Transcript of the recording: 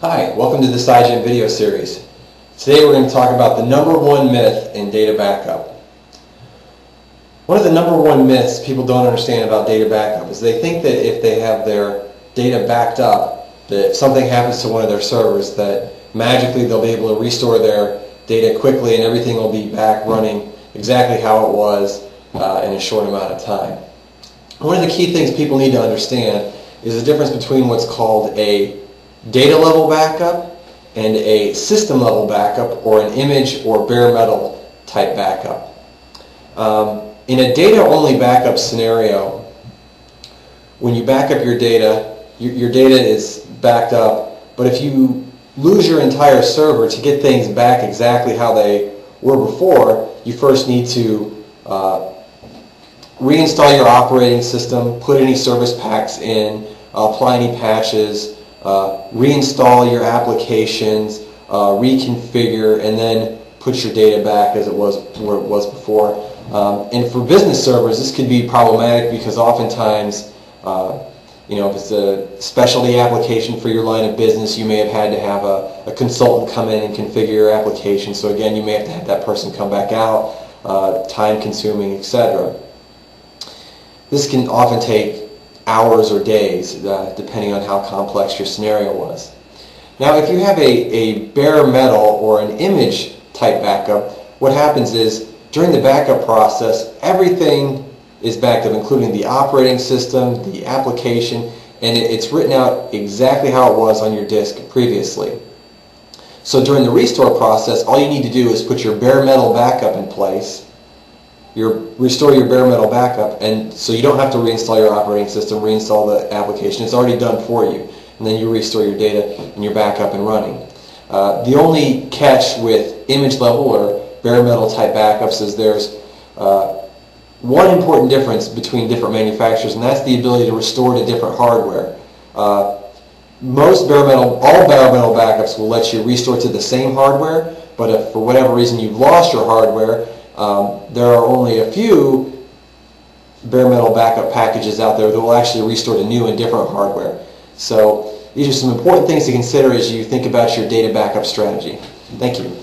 Hi, welcome to this CyGem video series. Today we're going to talk about the number one myth in data backup. One of the number one myths people don't understand about data backup is they think that if they have their data backed up, that if something happens to one of their servers, that magically they'll be able to restore their data quickly and everything will be back running exactly how it was uh, in a short amount of time. One of the key things people need to understand is the difference between what's called a data level backup and a system level backup or an image or bare metal type backup. Um, in a data only backup scenario, when you back up your data, your, your data is backed up, but if you lose your entire server to get things back exactly how they were before, you first need to uh, reinstall your operating system, put any service packs in, uh, apply any patches, uh, reinstall your applications, uh, reconfigure, and then put your data back as it was where it was before. Um, and for business servers, this could be problematic because oftentimes, uh, you know, if it's a specialty application for your line of business, you may have had to have a, a consultant come in and configure your application. So again, you may have to have that person come back out, uh, time consuming, etc. This can often take hours or days, uh, depending on how complex your scenario was. Now, if you have a, a bare metal or an image type backup, what happens is during the backup process, everything is backed up, including the operating system, the application, and it, it's written out exactly how it was on your disk previously. So during the restore process, all you need to do is put your bare metal backup in place, your, restore your bare metal backup, and so you don't have to reinstall your operating system, reinstall the application. It's already done for you. And then you restore your data and you're back up and running. Uh, the only catch with image level or bare metal type backups is there's uh, one important difference between different manufacturers, and that's the ability to restore to different hardware. Uh, most bare metal, all bare metal backups will let you restore to the same hardware, but if for whatever reason you've lost your hardware, um, there are only a few bare metal backup packages out there that will actually restore to new and different hardware. So these are some important things to consider as you think about your data backup strategy. Thank you.